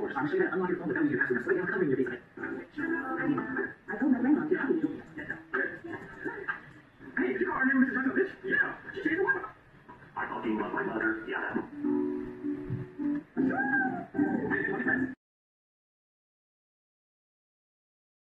I'll show you unlock your phone without using your password. Now slow down, cover your face. I told my grandma to help you. Hey, did you call our name Mrs. Rankovich? Yeah, she changed the weather. I fucking love my mother. Yeah.